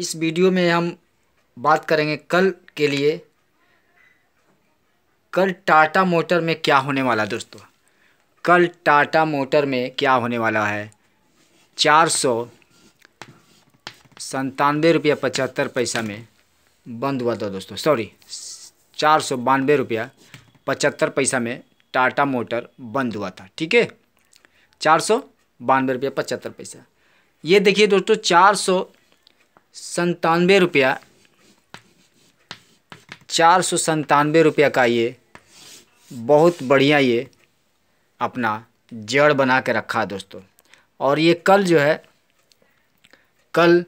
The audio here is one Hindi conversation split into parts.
इस वीडियो में हम बात करेंगे कल के लिए, कल टाटा मोटर में क्या होने वाला दोस्तों? कल टाटा मोटर में क्या होने वाला है? चार सौ संतानवे रुपया पचहत्तर पैसा में बंद हुआ था दोस्तों सॉरी चार सौ बानवे रुपया पचहत्तर पैसा में टाटा मोटर बंद हुआ था, ठीक है? चार सौ बानवे रुपया पचहत्तर पैसा। ये देखिए दोस्तों, चार सौ संतानवे रुपया। चार सौ संतानवे रुपया का ये। बहुत बढ़िया ये अपना जड़ बना के रखा है दोस्तों। और ये कल जो है, कल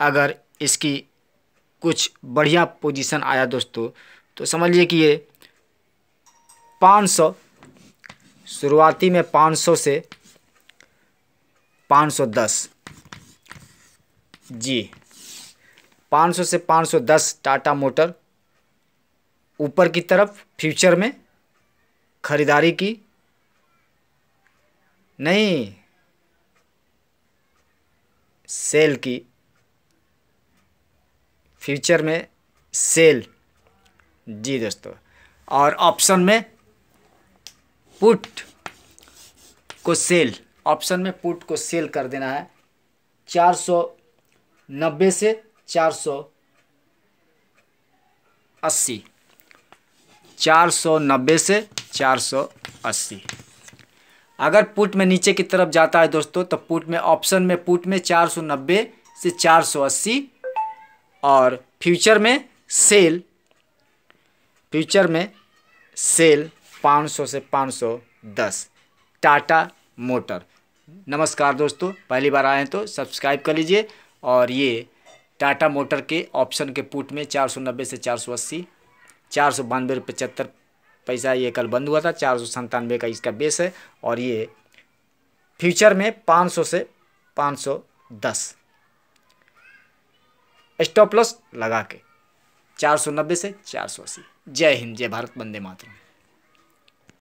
अगर इसकी कुछ बढ़िया पोजीशन आया दोस्तों तो समझिए कि ये पाँच सौ, शुरुआती में पाँच सौ से पाँच सौ दस। जी। पाँच सौ से पाँच सौ दस टाटा मोटर ऊपर की तरफ़, फ्यूचर में, ख़रीदारी की। नहीं, सेल की। फ्यूचर में सेल। जी दोस्तों, और ऑप्शन में पुट को सेल। ऑप्शन में पुट को सेल कर देना है। चार सौ नब्बे से चार सौ अस्सी। चार सौ नब्बे से चार सौ अस्सी। अगर पुट में नीचे की तरफ़ जाता है दोस्तों तो पुट में, ऑप्शन में पुट में चार सौ नब्बे से चार सौ अस्सी और फ्यूचर में सेल, फ्यूचर में सेल पाँच सौ से पाँच सौ दस। टाटा मोटर। नमस्कार दोस्तों, पहली बार आए हैं तो सब्सक्राइब कर लीजिए और ये टाटा मोटर के ऑप्शन के पुट में चार सौ नब्बे से चार सौ बानवे रुपये पचहत्तर पैसा ये कल बंद हुआ था, चार सौ संतानवे का इसका बेस है और ये फ्यूचर में पाँच सौ से पाँच सौ दस। स्टॉप लॉस लगा के चार सौ नब्बे से चार सौ अस्सी। जय हिंद, जय भारत, वंदे मातरम।